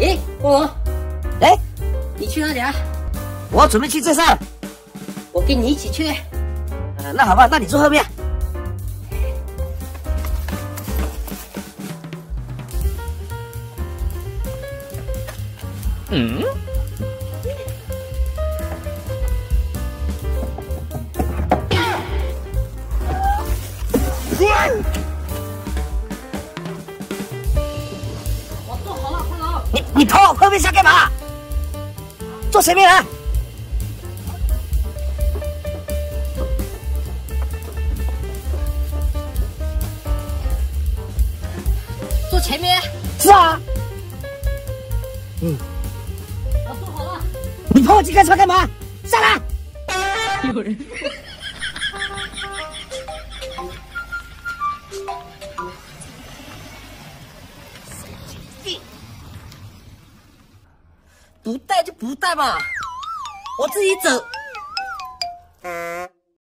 诶，我，哎，你去哪里啊？我准备去镇上。我跟你一起去。呃，那好吧，那你坐后面。嗯。我走。你你跑我后面下干嘛？坐前面来。坐前面。是啊。嗯。我坐好了。你跑我机开车干嘛？下来。有人。不带就不带嘛，我自己走。